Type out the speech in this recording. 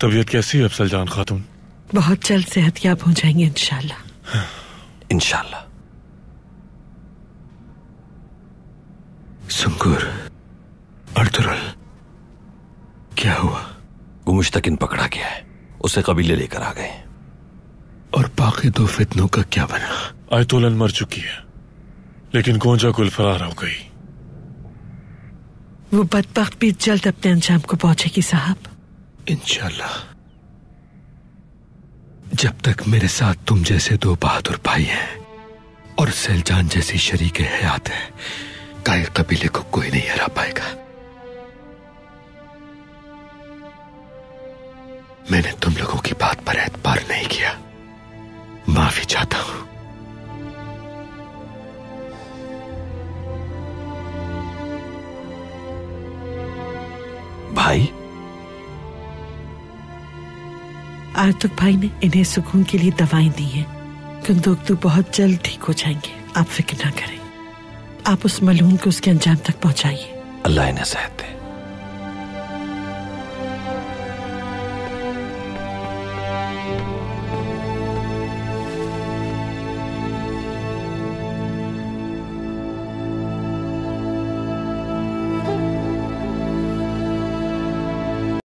तबीयत कैसी है अफसल जान खातून? बहुत जल्द सेहतयाब हो जाएँगे इंशाल्लाह। इंशाल्लाह। सुंकुर अर्तुरल क्या हुआ? गुमुश्तकिन पकड़ा गया है। उसे कबीले लेकर आ गए। और बाकी दो फितनों का क्या बना? आयतोलन मर चुकी है लेकिन गोंजा गुल फरार हो गई। वो बदबख्त भी जल्द अपने अंजाम को पहुंचेगी साहब। इंशाल्लाह। जब तक मेरे साथ तुम जैसे दो बहादुर भाई हैं और सैलजान जैसी शरीक हयात है काय कबीले को कोई नहीं हरा पाएगा। मैंने तुम लोगों की बात पर एतबार नहीं किया। माफ़ी चाहता हूँ। भाई आर्तुक भाई ने इन्हें सुकून के लिए दवाएँ दी हैं। तो बहुत जल्द ठीक हो जाएँगे। आप फ़िक्र ना करें। आप उस मलून को उसके अंजाम तक पहुंचाइए। अल्लाह इन्हें सहते